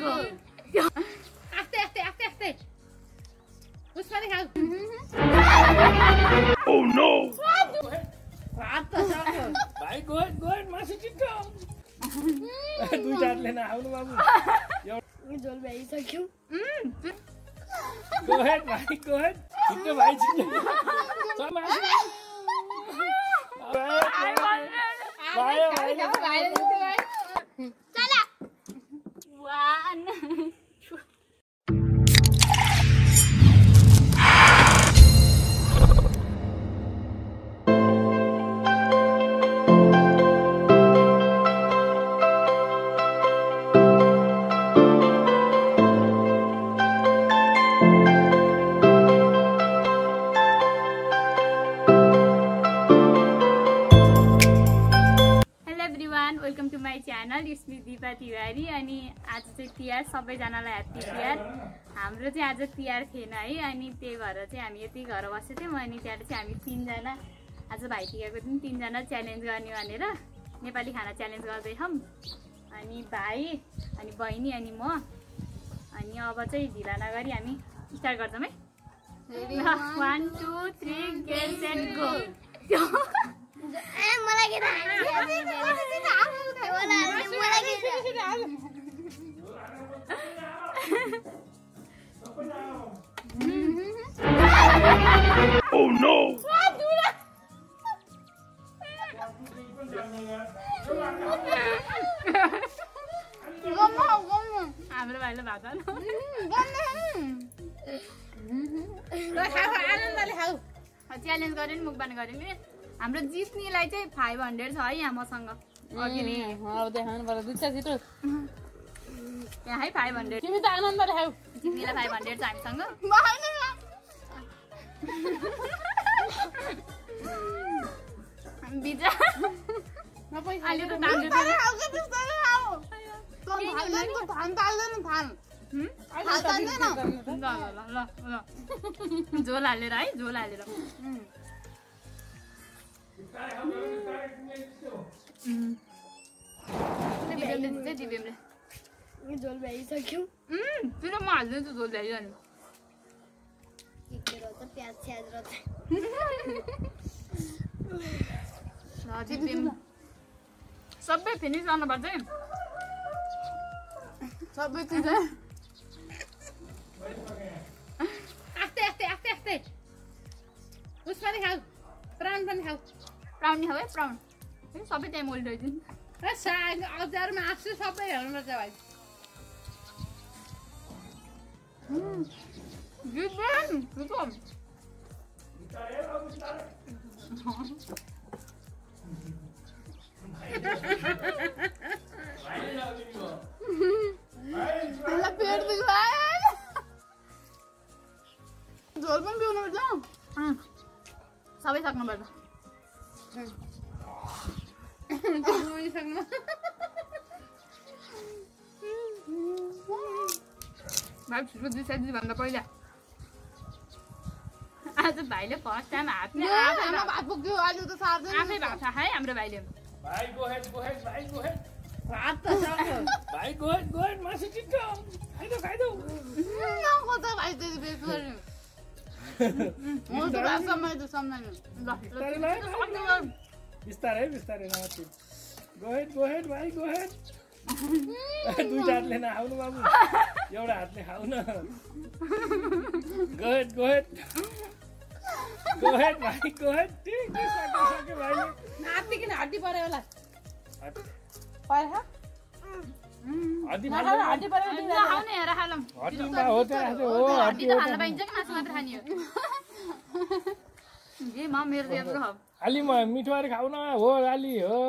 Go आस्ते आस्ते आस्ते आस्ते उसमा खाऊ Oh no! भात त सक्यो भाइ गोहेट गोहेट मासु छिट्टो दुईटाले नआउनु बाबु झोल भ्याइसक्यो गोहेट भाइ गोहेट छिट्टो भाइ छिट्टो चल मासु भयो भयो वान हेलो आज चाहिँ तिहार सबैजनालाई ह्याप्पी तिहार। हाम्रो चाहिँ आज तिहार थिएन है अनि त्यही भएर चाहिँ हामी यति घर बसेको थियौँ अनि त्यहाँबाट चाहिँ हामी तिनजना आज भाइटिकाको दिन तिनजना च्यालेन्ज गर्ने भनेर नेपाली खाना च्यालेन्ज गर्दैछौँ। अनि भाइ अनि बहिनी अनि म अनि अब चाहिँ ढिला नगरी हामी स्टार्ट गर्छौँ है। One two three get and go मलाई Oh no! हाम्रो भाइले खाऊ आनन्दले खाऊ च्यालेन्ज गऱ्यो नि मुखबान गऱ्यो नि हाम्रो जित्नेलाई चाहिँ फाइभ हन्ड्रेड छ है यहाँ मसँग यहाँ है फाइभ हन्ड्रेड तिमी त आनन्दले खाऊ जित्नेलाई फाइभ हन्ड्रेड छ हामीसँग। बिजा। अहिले त दाम ल ल ल ल झोल हालेर है झोल हालेर। दिव्यमले दिन्छ दिव्यमले। झोल भ्याइसक्यो त्यो त म हाल्दिन्छु झोल ल्याइरहनु के रहेछ प्याज स्याज सबै फिनिस गर्नुपर्छ है सबै चिज आस्ते आस्ते आस्ते आस्ते. उसमा नि खाऊ. प्राण पनि खाऊ प्राउन खाऊ है प्राउन सबै त्यहीँ साग अचार मासु सबै भाइ दिव्यम दिव्यम मलाई पेट दुख्छ झोल पनि पिउनुपर्छ सबै सक्नुपर्छ सक्नु भाइ छिटो दुई भन्दा पहिला आज भाइले फर्स्ट टाइम हातले भात- त सार्दैन आफै भात हाम्रो भाइले भाइ गोहेट गोहेट भाइ गोहेट भात त सक्यो भाइ गोहेट गोहेट मासु छिट्टो खाइदो खाइदो नखोज भाइ त्यति बेसी म त भात सम्झाइ सम्झाइनु ल बिस्तारै भाइ, ल, सक्नु ल। बिस्तारै बिस्तारै नमाथि गोहेट गोहेट भाइ गोहेट दुईटा हातले नआउनु बाबु एउटा हातले खाउ न। गोहेट गोहेट गोहेट भाइ गोहेट भाइले नातिकिन हड्डी पऱ्यो होला। हड्डीमा हो त्यहाँ हड्डी अलि म मिठोहरू खाउ न। हो अलि हो।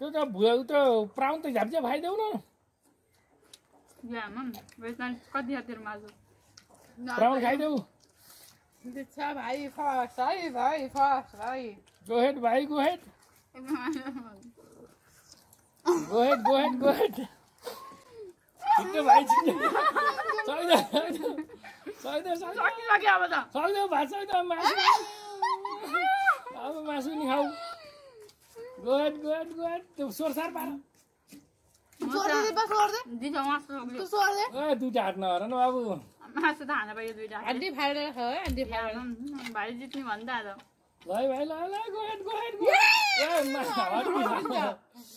त्यो त भुवा उ त प्राउन त झ्याप्च्या खाइदेऊ न। कति हातेर मासु प्राउन खाइदेऊ छ भाइ है भाइ भाइ गोहेट भाइ गोहेट गोहेट गोहेट गोहेट छिट्टो भाइ छिट्टो सकिसक्यो अब त सक्दो मासु अब मासु नि खाऊ गोहेट गोहेट गोहेट त्यो सोरसार पार छोड दे बस छोड दे दिन्छ मासु तू छोड दे ए दुईटा हात नहर न बाबु। मासु त दुइटा खाऊ है भाइ जित्ने भन्नु त। आज भाइ भाइ ल ल go head go head go ए मा हड्डी फाल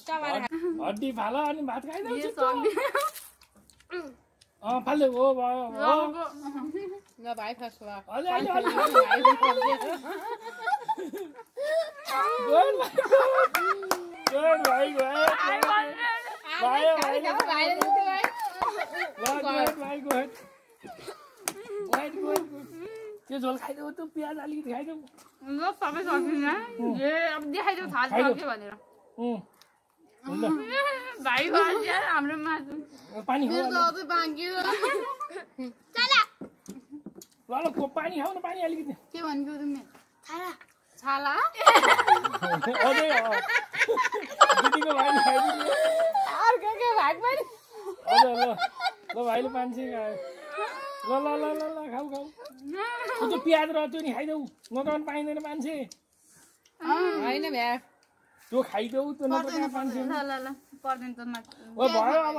चबाएर हड्डी फाल अनि भात हो भयो ल भाइ फर्स्ट भाइ त्यो झोल खाइदेऊ त्यो प्याज अलिकति खाइदेऊ ल सबै सकिन्छ ए अब देखाइदेऊ थाहा खाइदेऊ। सक्यो भनेर भाइ हाम्रो मासु पानी। त। ल। ल को- पानी खाऊ न पानी अलिकति के भनेको तिमीले थाहा छाला अझै अँ। दिदीको भाइले खाइदिनु अर्को के भाग पनि। ल ल भाइले मान्छे खायो ल ल ल ल ल खाऊ खाऊ। त्यो प्याज र त्यो नि खाइदेऊ। नत्र पाइँदैन मान्छे। होइन भ्या। त्यो खाइदेऊ त्यो नत्र मान्छे। ल ल ल पर्दैन त ओ भयो अब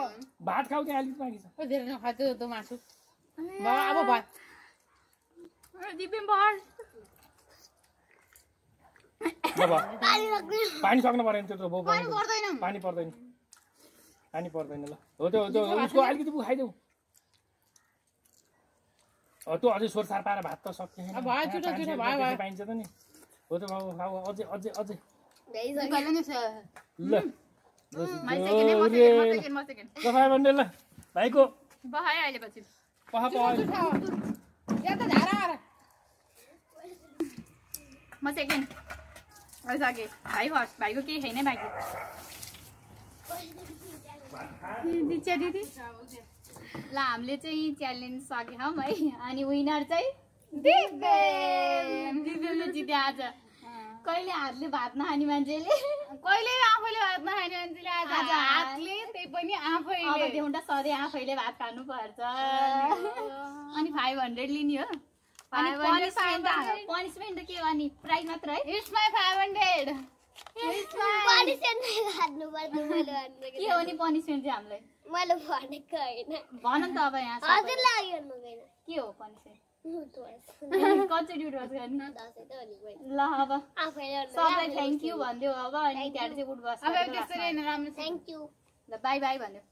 भात खाऊ त्यहाँ अलिकति बाँकी छ। ओ धेरै नखा त्यो त्यो मासु ल अब भयो दिपेन भयो पानी सक्ने परेन त्यो त पानी पर्दैन। पानी पर्दैन ल। हो त्यो त्यो उसको अलिकति पो खाइदेऊ। हो त्यो अझै सोरसार पाएर भात त भयो। पाइन्छ त नि। हो त्यो बाबु खाऊ अझै अझै अझै। ल। भन्ने ल। भाइको। त म सेकेन्ड। भाइ फर्स्ट। भाइको केही छैन बाँकी। दिक्षा दिदी? ल हामीले चाहिँ च्यालेन्ज सकेछौँ है। अनि विनर चाहिँ जित्यो आज। कहिले हातले भात नखाने मान्छेले? कहिले आफैले भात नखाने मान्छेले आज? हातले त्यही पनि आफैले। देउन्टा सधैँ आफैले भात खानुपर्छ। अनि फाइभ हन्ड्रेड लिने हो। अनि 500, पनिसमेन्ट 500. पनिसमेन्ट त के अनि? प्राइज मात्र है। इट्स माई फाइभ हन्ड्रेड के हो नि पनिसमेन्ट चाहिँ हामीलाई? मैले भनेको होइन। भन नि त अब यहाँ भन्नु भएन के हो पनिसमेन्ट? दसैँ कति उठ्छ गर्ने। त भनेको होइन ल अब। आफैले सबलाई थ्याङ्क यू भनिदियो अब अनि त्यहाँबाट चाहिँ उठ बस अब त्यसरी होइन राम्रो छ। थ्याङ्क यू ल बाई बाई भन्यो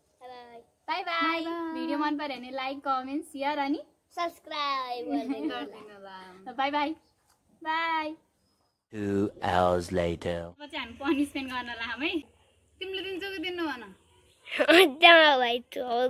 बाई बाई भिडियो मन पऱ्यो भने लाइक कमेन्ट सेयर अनि सब्सक्राइब गरिदिनु गरिदिनु। ल bye bye bye Two hours later. अब चाहिँ हामी पनिसमेन्ट गर्न लाम। है तिमीले दिन्छौ कि दिनु भन। त्यहाँ भाइ हो